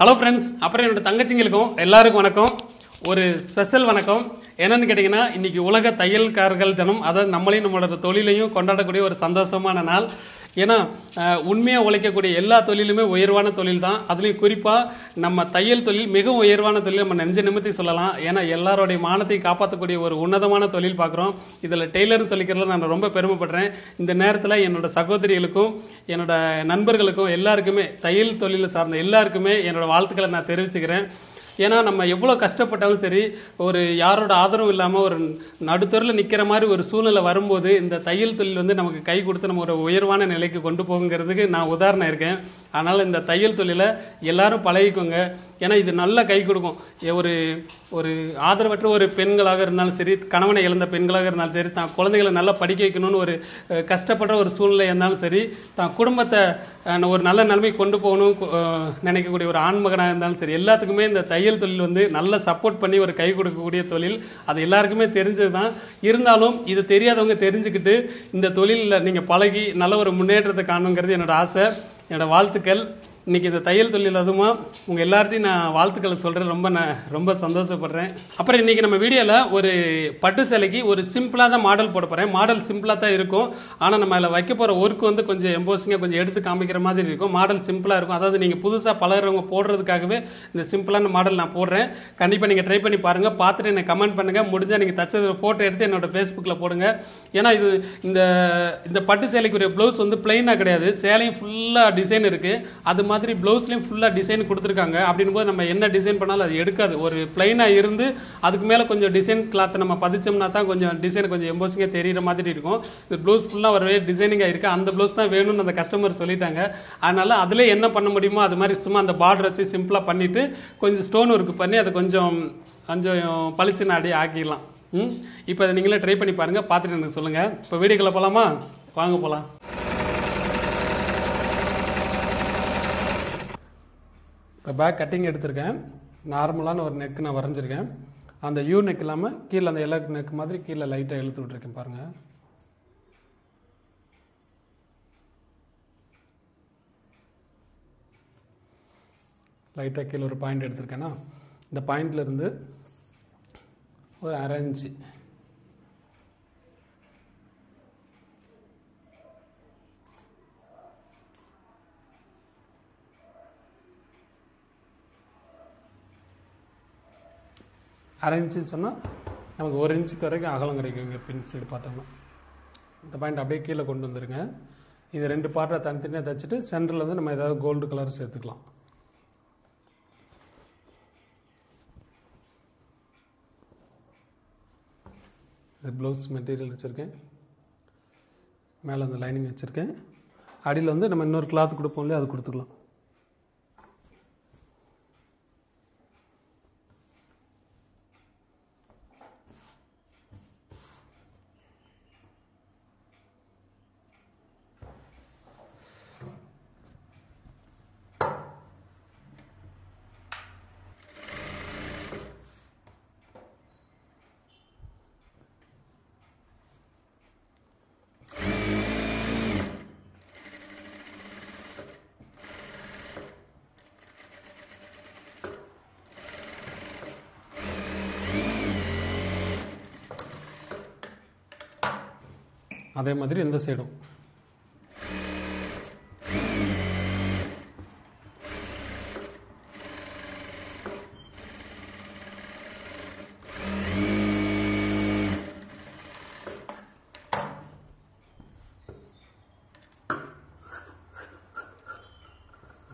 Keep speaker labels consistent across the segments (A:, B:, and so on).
A: Hello friends அப்புறம் என்னோட தங்கச்சிங்களுக்கும் எல்லாருக்கும் வணக்கம். ஒரு ஸ்பெஷல் வணக்கம். என்னன்னு கேட்டிங்கன்னா இன்னைக்கு உலக தையல்காரர்கள் தினம் அதாவது நம்மளையும் நம்மளோட தொழிலையும் கொண்டாடக்கூடிய ஒரு சந்தோஷமான நாள். ஏன்னா உண்மையாக உழைக்கக்கூடிய எல்லா தொழிலுமே உயர்வான தொழில் தான் அதுலேயும் குறிப்பாக நம்ம தையல் தொழில் மிகவும் உயர்வான தொழில் நம்ம நெஞ்ச நிமித்தி சொல்லலாம். ஏன்னா எல்லாருடைய மானத்தை காப்பாற்றக்கூடிய ஒரு உன்னதமான தொழில் பார்க்குறோம் இதில் டெய்லர்னு சொல்லிக்கிறதுல நான் ரொம்ப பெருமைப்படுறேன். இந்த நேரத்தில் என்னோட சகோதரிகளுக்கும் என்னோட நண்பர்களுக்கும் எல்லாருக்குமே தையல் தொழில் சார்ந்த எல்லாருக்குமே என்னோட வாழ்த்துக்களை நான் தெரிவிச்சுக்கிறேன். ஏன்னா நம்ம எவ்வளோ கஷ்டப்பட்டாலும் சரி ஒரு யாரோட ஆதரவும் இல்லாமல் ஒரு நடுத்தரில் நிற்கிற மாதிரி ஒரு சூழ்நிலை வரும்போது இந்த தையல் தொழில் வந்து நமக்கு கை கொடுத்து நம்ம ஒரு உயர்வான நிலைக்கு கொண்டு போகுங்கிறதுக்கு நான் உதாரணம் இருக்கேன். அதனால் இந்த தையல் தொழிலை எல்லாரும் பழகிக்கோங்க. ஏன்னா இது நல்ல கை கொடுக்கும். ஒரு ஒரு ஆதரவற்ற ஒரு பெண்களாக இருந்தாலும் சரி கணவனை இழந்த பெண்களாக இருந்தாலும் சரி தான் குழந்தைகளை நல்லா படிக்க வைக்கணும்னு ஒரு கஷ்டப்படுற ஒரு சூழ்நிலை இருந்தாலும் சரி தான் குடும்பத்தை ஒரு நல்ல நிலைமை கொண்டு போகணும் நினைக்கக்கூடிய ஒரு ஆண்மகனாக இருந்தாலும் சரி எல்லாத்துக்குமே இந்த தையல் தொழில் வந்து நல்ல சப்போர்ட் பண்ணி ஒரு கை கொடுக்கக்கூடிய தொழில். அது எல்லாருக்குமே தெரிஞ்சது தான் இருந்தாலும் இது தெரியாதவங்க தெரிஞ்சுக்கிட்டு இந்த தொழிலில் நீங்கள் பழகி நல்ல ஒரு முன்னேற்றத்தை காணுங்கிறது என்னோட ஆசை. என்னோட வாழ்த்துக்கள். இன்றைக்கி இந்த தையல் தொழில் அதுமா உங்கள் எல்லார்ட்டையும் நான் வாழ்த்துக்களை சொல்கிறேன் ரொம்ப நான் ரொம்ப சந்தோஷப்படுறேன். அப்புறம் இன்றைக்கி நம்ம வீடியோவில் ஒரு பட்டு சேலைக்கு ஒரு சிம்பிளாக தான் மாடல் போட போகிறேன் மாடல் சிம்பிளாக தான் இருக்கும். ஆனால் நம்ம அதில் வைக்க போகிற ஒர்க் வந்து கொஞ்சம் எம்போசிங்காக கொஞ்சம் எடுத்து காமிக்கிற மாதிரி இருக்கும். மாடல் சிம்பிளாக இருக்கும். அதாவது நீங்கள் புதுசாக பழகிறவங்க போடுறதுக்காகவே இந்த சிம்பிளான மாடல் நான் போடுறேன். கண்டிப்பாக நீங்கள் ட்ரை பண்ணி பாருங்கள் பார்த்துட்டு எனக்கு கமெண்ட் பண்ணுங்கள் முடிஞ்சால் நீங்கள் தச்சது ஃபோட்டோ எடுத்து என்னோட ஃபேஸ்புக்கில் போடுங்க. ஏன்னா இது இந்த இந்த பட்டு சேலைக்குரிய ப்ளவுஸ் வந்து பிளெயினாக கிடையாது. சேலையும் ஃபுல்லாக டிசைன் இருக்குது அது மாதிரி மாதிரி ப்ளவுஸ்லையும் ஃபுல்லாக டிசைன் கொடுத்துருக்காங்க. அப்படின்னும் போது நம்ம என்ன டிசைன் பண்ணாலும் அது எடுக்காது. ஒரு பிளைனாக இருந்து அதுக்கு மேலே கொஞ்சம் டிசைன் கிளாத்தை நம்ம பதிச்சோம்னா தான் கொஞ்சம் டிசைன் கொஞ்சம் எம்போசிங்காக தெரியுற மாதிரி இருக்கும். இது ப்ளவுஸ் ஃபுல்லாக ஒரு டிசைனிங்காக இருக்குது அந்த ப்ளவுஸ் தான் வேணும்னு அந்த கஸ்டமர் சொல்லிட்டாங்க. அதனால் அதில் என்ன பண்ண முடியுமோ அது மாதிரி சும்மா அந்த பார்டர் வச்சு சிம்பிளாக பண்ணிட்டு கொஞ்சம் ஸ்டோன் ஒர்க் பண்ணி அதை கொஞ்சம் கொஞ்சம் பளிச்சு நாடி ஆக்கிடலாம். ம்? இப்போ அதை நீங்களே ட்ரை பண்ணி பாருங்கள் பார்த்துட்டு எனக்கு சொல்லுங்கள் இப்போ வீடியோக்குள்ளே போகலாமா வாங்க போகலாம் இப்போ பேக் கட்டிங் எடுத்திருக்கேன். நார்மலான ஒரு நெக் நான் வரைஞ்சிருக்கேன். அந்த யூ நெக் இல்லாமல் கீழே அந்த எல்லா நெக் மாதிரி கீழே லைட்டாக இழுத்து விட்ருக்கேன் பாருங்கள் லைட்டாக கீழே ஒரு பாயிண்ட் எடுத்திருக்கேன்னா இந்த பாயிண்ட்லேருந்து ஒரு அரை இன்ச்சு அரை இன்ச்சு சொன்னால் நமக்கு ஒரு இன்ச்சுக்கு வரைக்கும் அகலம் கிடைக்கும் இங்கே பின் சைடு பார்த்தோம்னா. இந்த பாயிண்ட் அப்படியே கீழே கொண்டு வந்துருங்க. இது ரெண்டு பார்ட்டாக தனித்தனியாக தைச்சிட்டு சென்டரில் வந்து நம்ம ஏதாவது கோல்டு கலர் சேர்த்துக்கலாம். இது ப்ளவுஸ் மெட்டீரியல் வச்சுருக்கேன். மேலே அந்த லைனிங் வச்சுருக்கேன். அடியில் வந்து நம்ம இன்னொரு கிளாத் கொடுப்போம் அது கொடுத்துக்கலாம். அதே மாதிரி இந்த சைடும்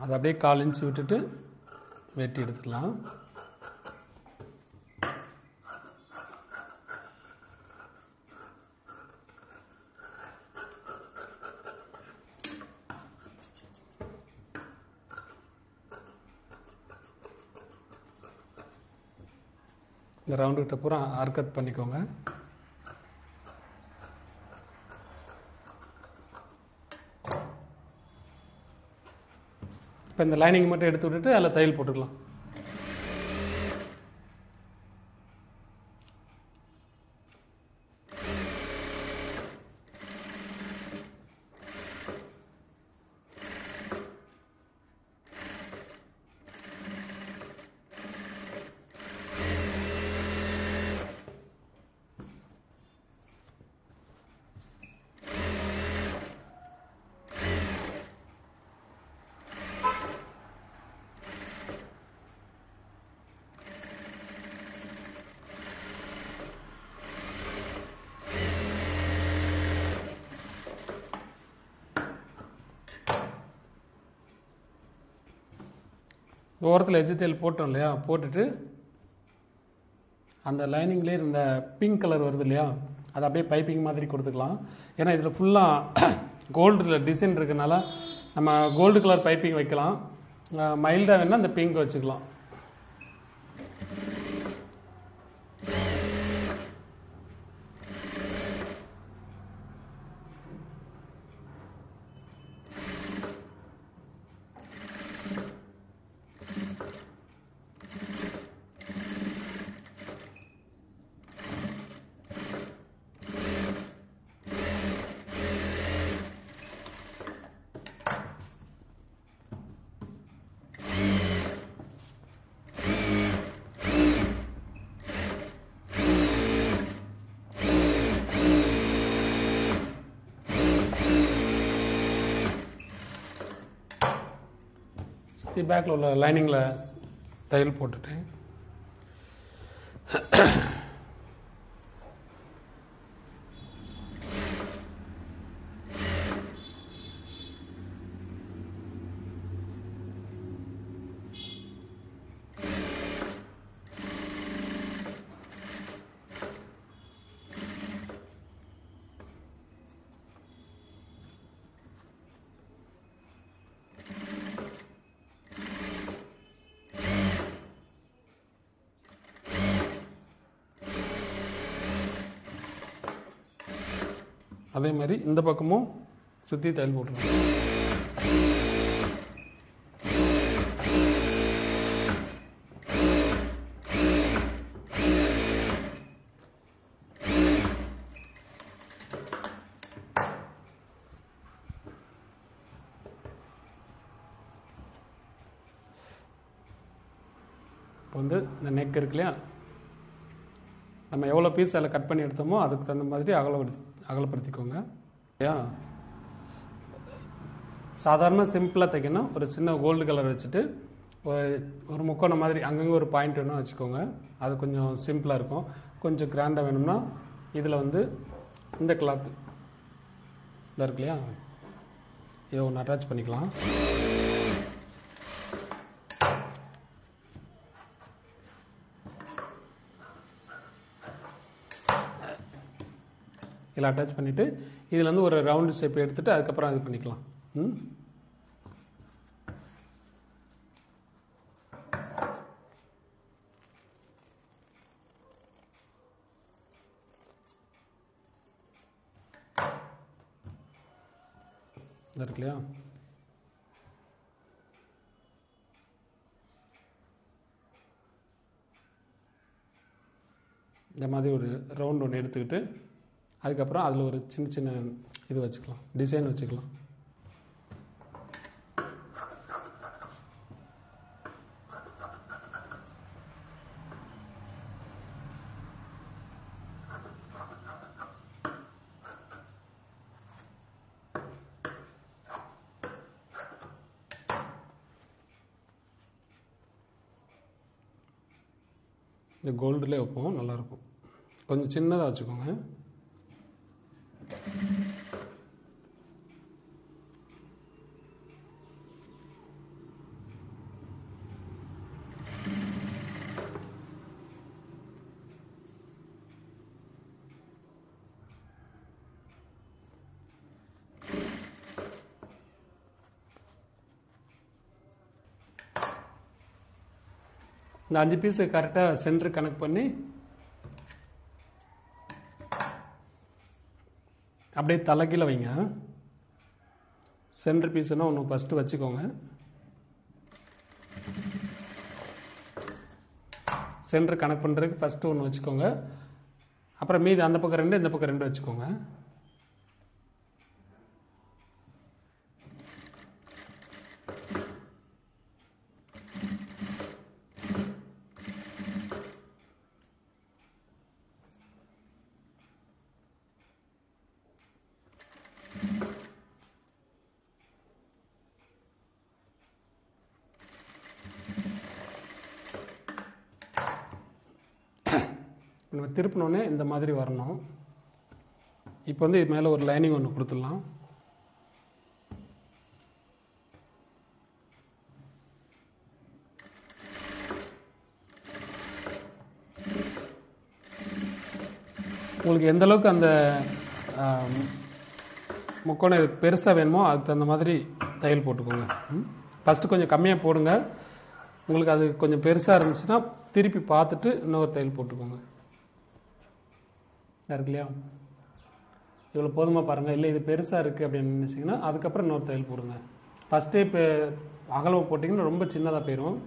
A: அதை அப்படியே கால் இன்ச்சு விட்டுட்டு வெட்டி எடுத்துடலாம். இந்த ரவுண்டுகிட்ட பூரா அர்க்கத் பண்ணிக்கோங்க. இப்போ இந்த லைனிங் மட்டும் எடுத்து விட்டுட்டு அதில் தையல் போட்டுக்கலாம். ஓரத்தில் எஜிடெயில் போட்டோம் இல்லையா? போட்டுட்டு அந்த லைனிங்லேயே இந்த பிங்க் கலர் வருது இல்லையா? அதை அப்படியே பைப்பிங் மாதிரி கொடுத்துக்கலாம். ஏன்னா இதில் ஃபுல்லாக கோல்டில் டிசைன் இருக்கனால நம்ம கோல்டு கலர் பைப்பிங் வைக்கலாம். மைல்டாக வேணால் அந்த பிங்க் வச்சுக்கலாம். பேக்கில் உள்ள லைனிங்கில் தையல் போட்டுட்டேன் அதே மாதிரி இந்த பக்கமும் சுற்றி தையல் போட்டுருவேன் இப்போ வந்து இந்த நெக் இருக்கு இல்லையா? நம்ம எவ்வளோ பீஸ் அதில் கட் பண்ணி எடுத்தோமோ அதுக்கு தகுந்த மாதிரி அகலப்படுத்தி அகலப்படுத்திக்கோங்க. இல்லையா சாதாரண சிம்பிளாக தைக்கணும். ஒரு சின்ன கோல்டு கலர் வச்சுட்டு ஒரு ஒரு முக்கோணம் மாதிரி அங்கங்கே ஒரு பாயிண்ட் வேணும் வச்சுக்கோங்க. அது கொஞ்சம் சிம்பிளாக இருக்கும். கொஞ்சம் கிராண்டாக வேணும்னா இதில் வந்து இந்த கிளாத் இதாக இருக்கு இல்லையா? இதை ஒன்று அட்டாச் பண்ணிக்கலாம். இதில் அட்டாச் பண்ணிவிட்டு இதில் வந்து ஒரு ரவுண்டு ஷேப் எடுத்துகிட்டு அதுக்கப்புறம் இது பண்ணிக்கலாம். ம்? இதா இருக்கு இல்லையா? இந்த மாதிரி ஒரு ரவுண்ட் ஒன்று எடுத்துக்கிட்டு அதுக்கப்புறம் அதில் ஒரு சின்ன சின்ன இது வச்சுக்கலாம். டிசைன் வச்சுக்கலாம். இந்த கோல்டுலேயே வைப்போம். நல்லாயிருக்கும் கொஞ்சம் சின்னதாக வச்சுக்கோங்க. இந்த அஞ்சு பீஸு கரெக்டாக சென்டர் கனெக்ட் பண்ணி அப்படியே தலைகீழ வைங்க. சென்டர் பீஸ்னால் ஒன்று ஃபஸ்ட்டு வச்சுக்கோங்க. சென்டர் கனெக்ட் பண்ணுறதுக்கு ஃபஸ்ட்டு ஒன்று வச்சுக்கோங்க. அப்புறம் மீதி அந்த பக்கம் ரெண்டு இந்த பக்கம் ரெண்டு வச்சுக்கோங்க. நம்ம திருப்பினோடனே இந்த மாதிரி வரணும். இப்போ வந்து இது மேலே ஒரு லைனிங் ஒன்று கொடுத்துடலாம். உங்களுக்கு எந்த அளவுக்கு அந்த முக்கோணம் இது பெருசாக வேணுமோ அதுக்கு தகுந்த மாதிரி தையல் போட்டுக்கோங்க. ஃபஸ்ட்டு கொஞ்சம் கம்மியாக போடுங்க. உங்களுக்கு அது கொஞ்சம் பெருசாக இருந்துச்சுன்னா திருப்பி பார்த்துட்டு இன்னொரு தையல் போட்டுக்கோங்க. இருக்கு இல்லையா? இவ்வளோ போதுமாக பாருங்கள் இல்லை இது பெருசாக இருக்குது அப்படின்னு நினச்சிங்கன்னா அதுக்கப்புறம் இன்னொரு தையல் போடுங்க. ஃபஸ்ட்டே இப்போ அகலவை போட்டிங்கன்னா ரொம்ப சின்னதாக போயிடும்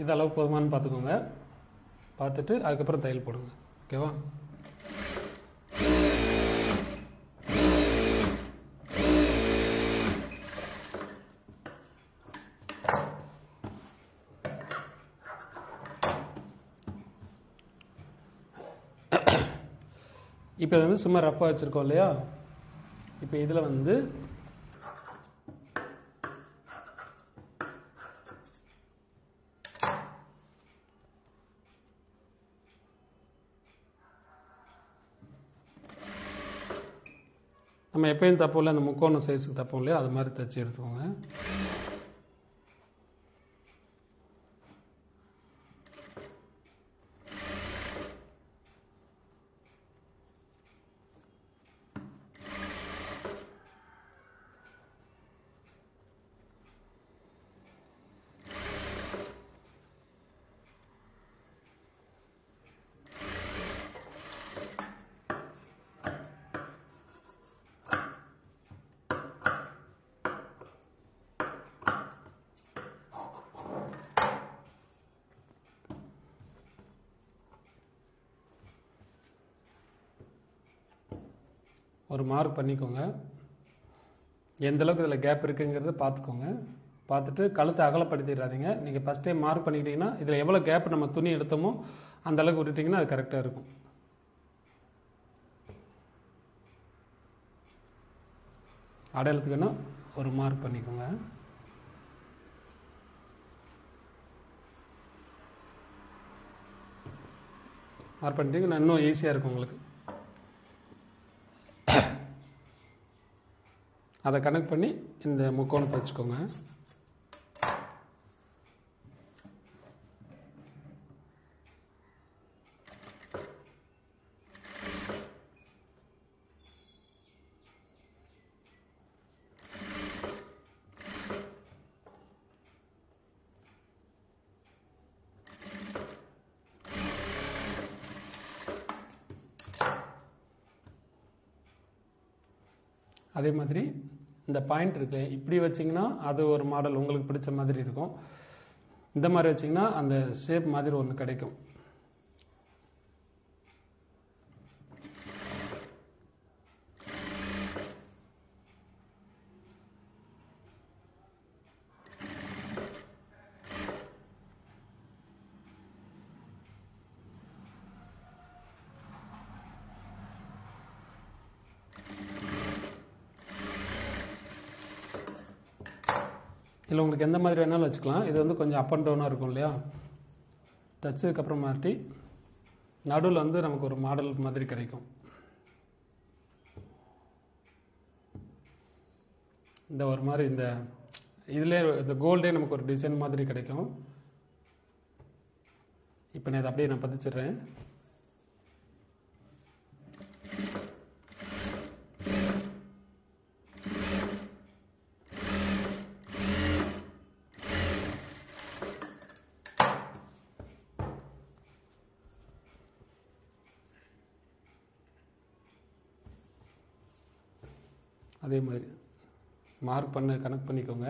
A: இது அளவு போதுமான்னு பார்த்துக்கோங்க. பார்த்துட்டு அதுக்கப்புறம் தையல் போடுங்க. ஓகேவா இப்போ இது வந்து சும்மா ரப்பாக வச்சுருக்கோம் இல்லையா? இப்போ இதில் வந்து நம்ம எப்பயும் தப்போம் இல்லை அந்த முக்கோணம் சைஸுக்கு தப்போம் இல்லையா? அது மாதிரி தைச்சி எடுத்துக்கோங்க ஒரு மார்க் பண்ணிக்கோங்க. எந்த அளவுக்கு இதில் கேப் இருக்குங்கிறத பார்த்துக்கோங்க பார்த்துட்டு கழுத்தை அகலப்படுத்திடாதீங்க. நீங்கள் ஃபஸ்ட் டைம் மார்க் பண்ணிக்கிட்டீங்கன்னா இதில் எவ்வளோ கேப் நம்ம துணி எடுத்தோமோ அந்த அளவுக்கு விட்டுட்டிங்கன்னா அது கரெக்டாக இருக்கும். அடையாளத்துக்குன்னா ஒரு மார்க் பண்ணிக்கோங்க. மார்க் பண்ணிட்டீங்கன்னா இன்னும் ஈஸியாக இருக்கும் உங்களுக்கு. அதை கனெக்ட் பண்ணி இந்த முக்கோணத்தை வச்சுக்கோங்க. அதே மாதிரி இந்த பாயிண்ட் இருக்கு. இப்படி வச்சிங்கன்னா அது ஒரு மாடல் உங்களுக்கு பிடிச்ச மாதிரி இருக்கும். இந்த மாதிரி வச்சிங்கன்னா அந்த ஷேப் மாதிரி ஒன்று கிடைக்கும் இல்லை உங்களுக்கு எந்த மாதிரி வேணாலும் வச்சுக்கலாம். இது வந்து கொஞ்சம் அப் அண்ட் டவுனாக இருக்கும் இல்லையா? தச்சதுக்கப்புறம் மாட்டி நடுவில் வந்து நமக்கு ஒரு மாடல் மாதிரி கிடைக்கும். இந்த ஒரு மாதிரி இந்த இதிலே இந்த கோல்டே நமக்கு ஒரு டிசைன் மாதிரி கிடைக்கும். இப்போ நான் இதை அப்படியே நான் பதிச்சிடுறேன். அதே மாதிரி மார்க் பண்ண கனெக்ட் பண்ணிக்கோங்க.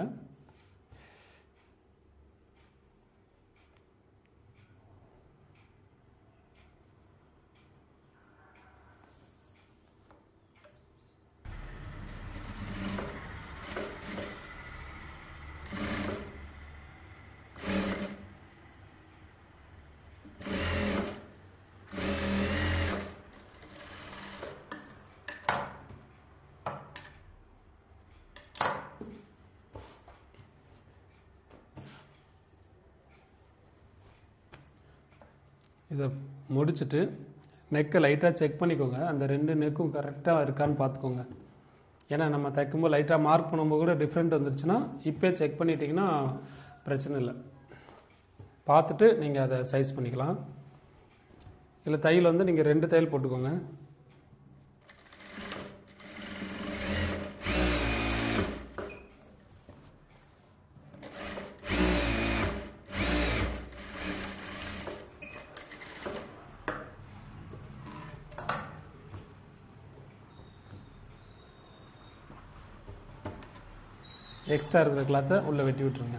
A: இதை முடிச்சுட்டு நெக்கை லைட்டாக செக் பண்ணிக்கோங்க. அந்த ரெண்டு நெக்கும் கரெக்டாக இருக்கான்னு பார்த்துக்கோங்க. ஏன்னா நம்ம தைக்கும்போது லைட்டாக மார்க் பண்ணும்போது கூட டிஃப்ரெண்ட் வந்துருச்சுன்னா இப்போயே செக் பண்ணிட்டீங்கன்னா பிரச்சனை இல்லை. பார்த்துட்டு நீங்கள் அதை சைஸ் பண்ணிக்கலாம். இல்லை தையல் வந்து நீங்கள் ரெண்டு தையல் போட்டுக்கோங்க. எக்ஸ்ட்ரா இருக்கிற கிளாத்தை உள்ளே வெட்டி விட்டுருங்க.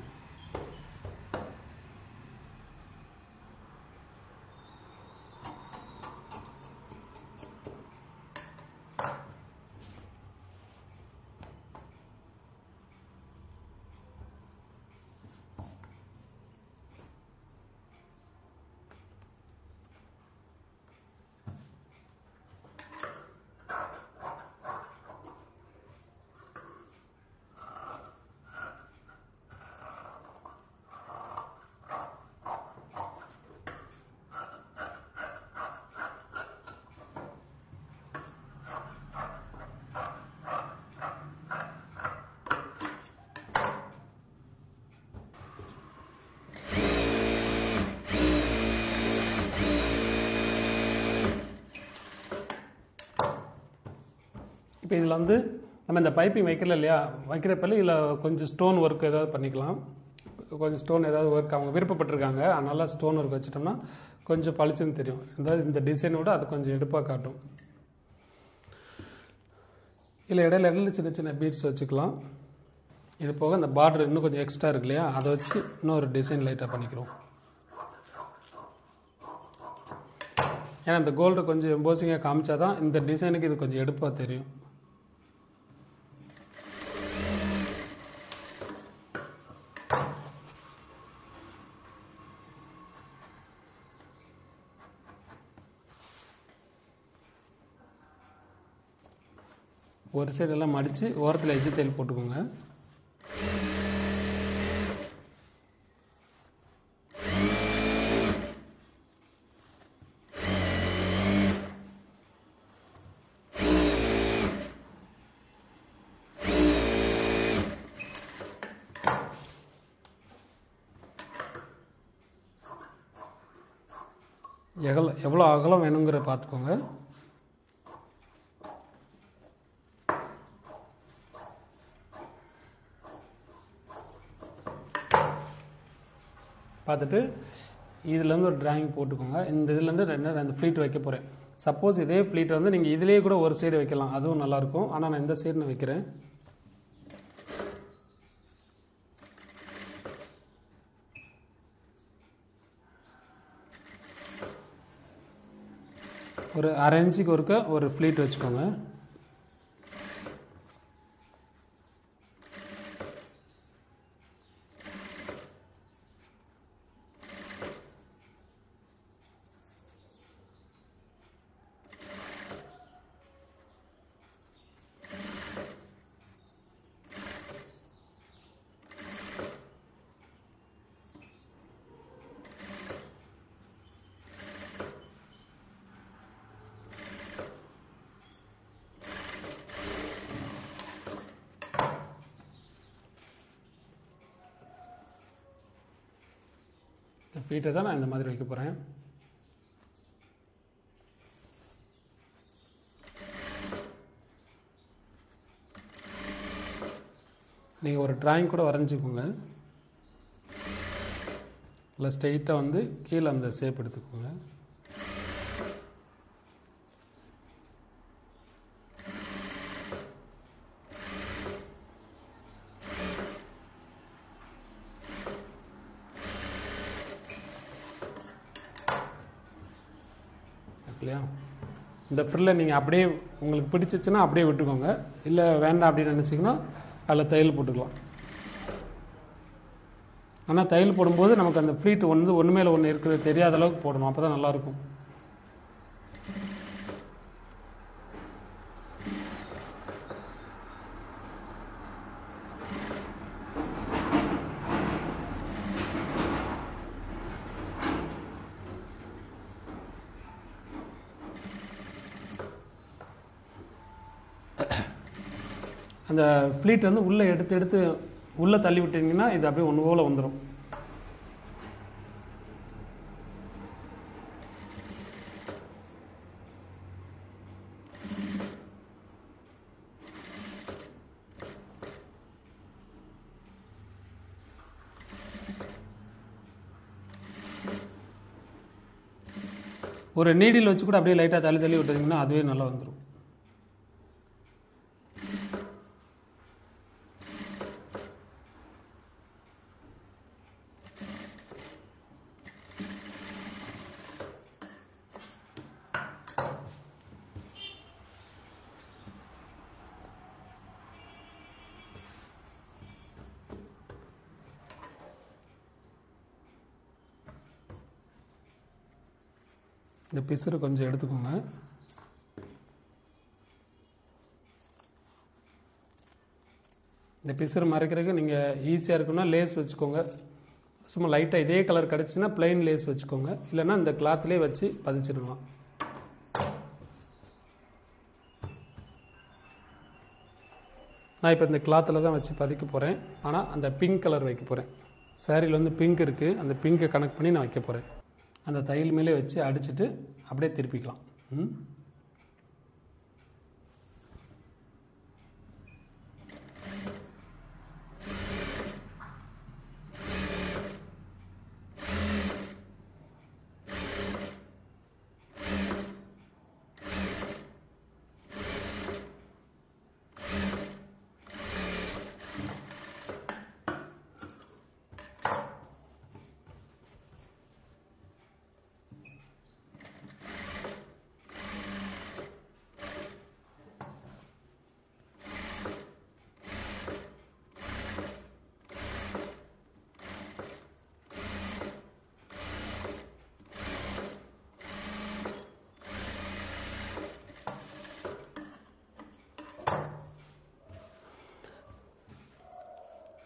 A: இப்போ இதில் வந்து நம்ம இந்த பைப்பிங் வைக்கல இல்லையா? வைக்கிறப்பல இல்லை கொஞ்சம் ஸ்டோன் ஒர்க் ஏதாவது பண்ணிக்கலாம். கொஞ்சம் ஸ்டோன் ஏதாவது ஒர்க் அவங்க விருப்பப்பட்டிருக்காங்க. அதனால் ஸ்டோன் ஒர்க் வச்சிட்டோம்னா கொஞ்சம் பளிச்சுன்னு தெரியும். அதாவது இந்த டிசைனை விட அது கொஞ்சம் எடுப்பாக காட்டும். இல்லை இடையில இடையில சின்ன சின்ன பீட்ஸ் வச்சுக்கலாம். இது போக இந்த பார்டர் இன்னும் கொஞ்சம் எக்ஸ்ட்ரா இருக்கு இல்லையா? அதை வச்சு இன்னொரு டிசைன் லைட்டாக பண்ணிக்கிறோம். ஏன்னா இந்த கோல்டு கொஞ்சம் எம்போசிங்காக காமிச்சா தான் இந்த டிசைனுக்கு இது கொஞ்சம் எடுப்பாக தெரியும். ஒரு சைடெல்லாம் மடித்து ஓரத்தில் எஜ்ஜு தையல் போட்டுக்கோங்க. எவ்வளோ எவ்வளோ அகலம் வேணுங்கிற பார்த்துக்கோங்க பார்த்துட்டு இதுலேருந்து ஒரு டிராயிங் போட்டுக்கோங்க. இந்த இதுலேருந்து ரெண்டு ரெண்டு ஃப்ளீட் வைக்க போகிறேன் சப்போஸ் இதே ஃப்ளீட் வந்து நீங்கள் இதுலேயே கூட ஒரு சைடு வைக்கலாம். அதுவும் நல்லாயிருக்கும். ஆனால் நான் இந்த சைடு நான் வைக்கிறேன். ஒரு அரை இன்ச்சுக்கு ஒருக்க ஒரு ஃப்ளீட் வச்சுக்கோங்க. வீட்டை தான் நான் இந்த மாதிரி வைக்க போகிறேன் நீங்கள் ஒரு டிராயிங் கூட வரைஞ்சிக்கோங்க. இல்லை ஸ்ட்ரெயிட்டாக வந்து கீழே அந்த ஷேப் எடுத்துக்கோங்க. இல்லையா? இந்த ஃப்ரில்லை நீங்கள் அப்படியே உங்களுக்கு பிடிச்சிச்சுன்னா அப்படியே விட்டுக்கோங்க. இல்லை வேண்டாம் அப்படின்னு நினச்சிங்கன்னா அதில் தையல் போட்டுக்கலாம். ஆனால் தையல் போடும்போது நமக்கு அந்த ஃப்ளீட் ஒன்று ஒன்று மேலே ஒன்று இருக்கிறது தெரியாத அளவுக்கு போடணும். அப்போ தான் நல்லாயிருக்கும் அந்த ஃப்ளீட் வந்து உள்ளே எடுத்து எடுத்து உள்ளே தள்ளி விட்டீங்கன்னா இது அப்படியே ஒன்று போல் வந்துடும் ஒரு நீடில் வச்சு கூட அப்படியே லைட்டாக தள்ளி தள்ளி விட்டீங்கன்னா அதுவே நல்லா வந்துடும் இந்த பிசுறு கொஞ்சம் எடுத்துக்கோங்க. இந்த பிசுறு மறைக்கிறதுக்கு நீங்கள் ஈஸியாக இருக்குன்னா லேஸ் வச்சுக்கோங்க. சும்மா லைட்டாக இதே கலர் கிடச்சின்னா plain லேஸ் வச்சுக்கோங்க. இல்லைன்னா இந்த கிளாத்லேயே வச்சு பதிச்சிடலாம். நான் இப்போ இந்த கிளாத்தில் தான் வச்சு பதிக்க போகிறேன் ஆனால் அந்த பிங்க் கலர் வைக்க போகிறேன் சாரியில் வந்து பிங்க் இருக்குது அந்த பிங்கை கனெக்ட் பண்ணி நான் வைக்க போகிறேன் அந்த தையல் மேலே வச்சு அடிச்சிட்டு அப்படியே திருப்பிக்கலாம். ம்?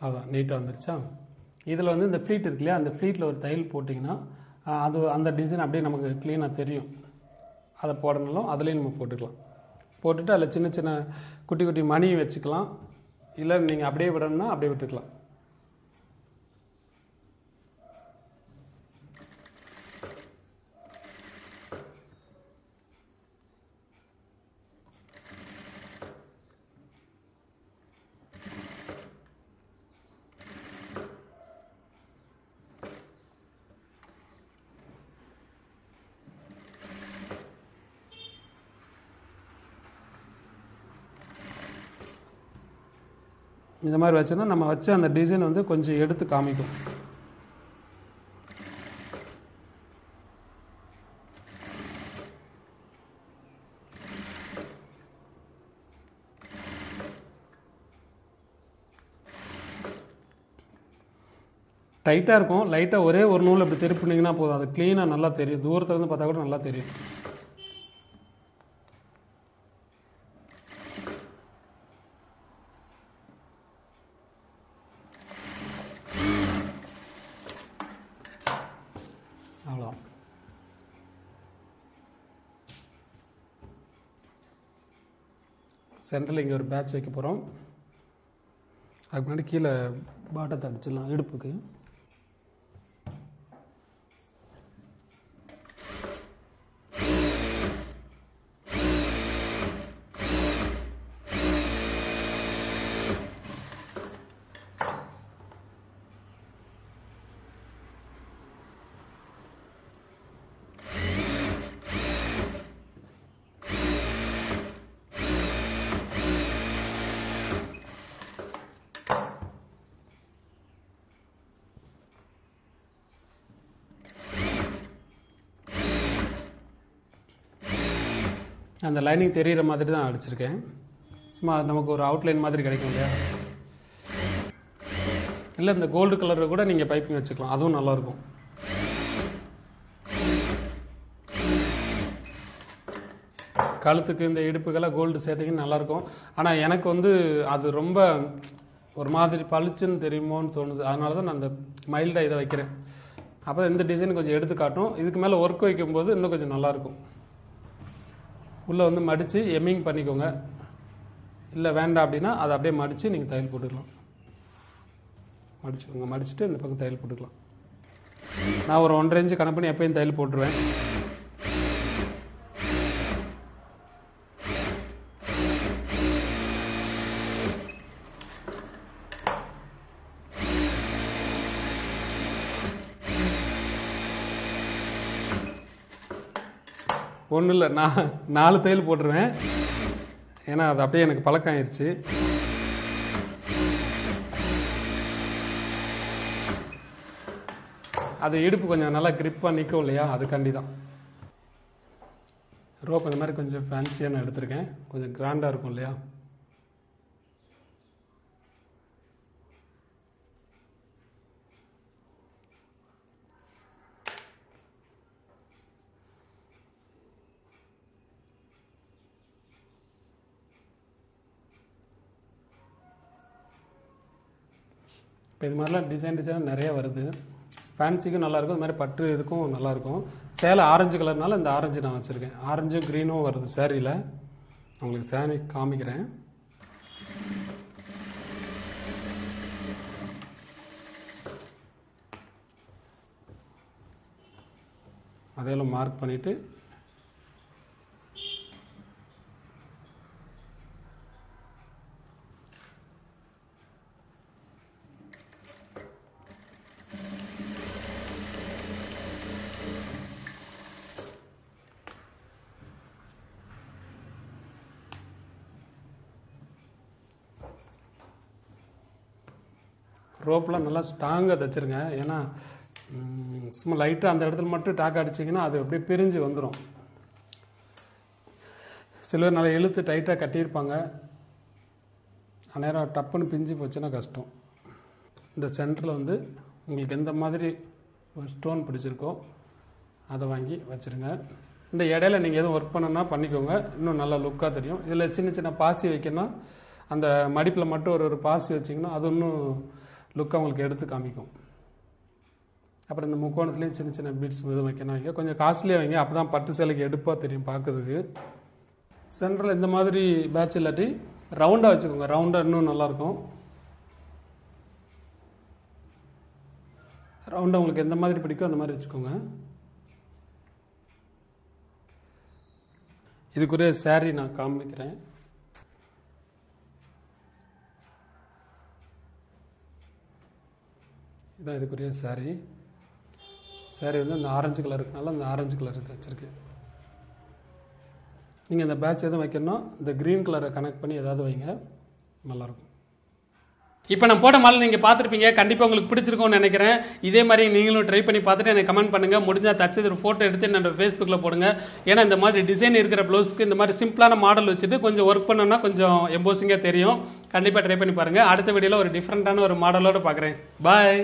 A: அதான் நீட்டாக வந்துருச்சா? இதில் வந்து இந்த ஃப்ளீட் இருக்கு இல்லையா? அந்த ஃப்ளீட்டில் ஒரு தையல் போட்டிங்கன்னா அது அந்த டிசைன் அப்படியே நமக்கு க்ளீனாக தெரியும். அதை போடணும் அதுலேயும் நம்ம போட்டுக்கலாம். போட்டுட்டு அதில் சின்ன சின்ன குட்டி குட்டி மணி வச்சுக்கலாம். இல்லை நீங்கள் அப்படியே விடணும்னா அப்படியே விட்டுக்கலாம். இந்த மாதிரி வச்சோன்னா நம்ம வச்ச அந்த டிசைன் வந்து கொஞ்சம் எடுத்து காமிக்கும். டைட்டாக இருக்கும். லைட்டாக ஒரே ஒரு நூல் அப்படி திருப்பினீங்கன்னா போதும். அது க்ளீனாக நல்லா தெரியும். தூரத்துலேருந்து பார்த்தா கூட நல்லா தெரியும். சென்டரில் இங்கே ஒரு பேட்ச் வைக்க போகிறோம் அதுக்கு முன்னாடி கீழே பாட்டத்தை அடிச்சிடலாம் இடுப்புக்கு. அந்த லைனிங் தெரிகிற மாதிரி தான் அடிச்சிருக்கேன். சும்மா நமக்கு ஒரு அவுட்லைன் மாதிரி கிடைக்கும் இல்லையா? இல்லை இந்த கோல்டு கலரில் கூட நீங்கள் பைப்பிங் வச்சுக்கலாம். அதுவும் நல்லாயிருக்கும். கழுத்துக்கு இந்த இடுப்புக்கெல்லாம் கோல்டு சேர்த்திங்கன்னா நல்லாயிருக்கும். ஆனால் எனக்கு வந்து அது ரொம்ப ஒரு மாதிரி பளிச்சுன்னு தெரியுமோன்னு தோணுது. அதனால தான் நான் அந்த மைல்டாக இதை வைக்கிறேன். அப்போ இந்த டிசைன் கொஞ்சம் எடுத்து காட்டும். இதுக்கு மேலே ஒர்க் வைக்கும்போது இன்னும் கொஞ்சம் நல்லாயிருக்கும். உள்ளே வந்து மடித்து எம்மிங் பண்ணிக்கோங்க. இல்லை வேண்டாம் அப்படின்னா அதை அப்படியே மடித்து நீங்கள் தையல் போட்டுக்கலாம். மடிச்சுக்கோங்க. மடிச்சுட்டு இந்த பக்கம் தையல் போட்டுக்கலாம். நான் ஒரு ஒன்றரை இன்ச்சு கணக்கு பண்ணி எப்பயும் தையல் போட்டுருவேன். ஒன்றும் இல்லை நான் நாலு தையல் போட்டுருவேன். ஏன்னா அது அப்படியே எனக்கு பழக்கம் ஆயிடுச்சு அது இடுப்பு கொஞ்சம் நல்லா கிரிப்பாக நிற்கும் இல்லையா? அதுக்காண்டி தான் ரோப் இந்த மாதிரி கொஞ்சம் ஃபேன்சியாக நான் எடுத்திருக்கேன். கொஞ்சம் கிராண்டாக இருக்கும் இல்லையா? இப்போ இது மாதிரிலாம் டிசைன் டிசைன் நிறைய வருது. ஃபேன்சிக்கும் நல்லாயிருக்கும். இது மாதிரி பட்டு இதுக்கும் நல்லாயிருக்கும். சேலை ஆரஞ்சு கலர்னால இந்த ஆரஞ்சு நான் வச்சுருக்கேன். ஆரஞ்சும் க்ரீனும் வருது சேரீயில். உங்களுக்கு சேரீ காமிக்கிறேன். அதையெல்லாம் மார்க் பண்ணிவிட்டு ரோப்லாம் நல்லா ஸ்ட்ராங்காக தைச்சிருங்க. ஏன்னா சும்மா லைட்டாக அந்த இடத்துல மட்டும் டாக் அடிச்சிங்கன்னா அது அப்படியே பிரிஞ்சு வந்துடும் சிலர் நல்லா இழுத்து டைட்டாக கட்டியிருப்பாங்க. அந்நேரம் டப்புன்னு பிஞ்சு போச்சுன்னா கஷ்டம். இந்த சென்டரில் வந்து உங்களுக்கு எந்த மாதிரி ஸ்டோன் பிடிச்சிருக்கோ அதை வாங்கி வச்சுருங்க. இந்த இடையில நீங்கள் எதுவும் ஒர்க் பண்ணணும்னா பண்ணிக்கோங்க. இன்னும் நல்லா லுக்காக தெரியும். இதில் சின்ன சின்ன பாசி வைக்கணும் அந்த மடிப்பில் மட்டும் ஒரு ஒரு பாசி வச்சிங்கன்னா அது இன்னும் லுக்காக உங்களுக்கு எடுத்து காமிக்கும். அப்புறம் இந்த முக்கோணத்துலேயும் சின்ன சின்ன பீட்ஸ் இது வைக்கணும் வைங்க கொஞ்சம் காஸ்ட்லியாக வைங்க. அப்போ தான் பட்டு சேலைக்கு எடுப்பாக தெரியும் பார்க்கறதுக்கு. சென்டரில் இந்த மாதிரி பேட்ச் இல்லாட்டி ரவுண்டாக வச்சுக்கோங்க. ரவுண்டாக இன்னும் நல்லாயிருக்கும். ரவுண்டாக உங்களுக்கு எந்த மாதிரி பிடிக்கோ அந்த மாதிரி வச்சுக்கோங்க. இதுக்குரிய saree நான் காமிக்கிறேன். இதான் இதுக்குரிய சாரி சாரி வந்து இந்த ஆரஞ்சு கலர் இருக்கனால இந்த ஆரஞ்சு கலர் வச்சுருக்கேன். நீங்கள் இந்த பேட்ச் எதுவும் வைக்கணும் இந்த க்ரீன் கலரை கனெக்ட் பண்ணி ஏதாவது வைங்க. நல்லாயிருக்கும். இப்போ நான் போட்ட மாடல் நீங்கள் பார்த்துருப்பீங்க. கண்டிப்பாக உங்களுக்கு பிடிச்சிருக்கும்னு நினைக்கிறேன். இதே மாதிரி நீங்களும் ட்ரை பண்ணி பார்த்துட்டு எனக்கு கமெண்ட் பண்ணுங்கள் முடிஞ்சால் தச்சது ஒரு ஃபோட்டோ எடுத்து என்னோட ஃபேஸ்புக்கில் போடுங்க. ஏன்னா இந்த மாதிரி டிசைன் இருக்கிற ப்ளவுஸ்க்கு இந்த மாதிரி சிம்பிளான மாடல் வச்சுட்டு கொஞ்சம் ஒர்க் பண்ணோம்னா கொஞ்சம் எம்போசிங்காக தெரியும். கண்டிப்பாக ட்ரை பண்ணி பாருங்கள் அடுத்த வீடியோவில் ஒரு டிஃப்ரெண்ட்டான ஒரு மாடலோடு பார்க்குறேன். பாய்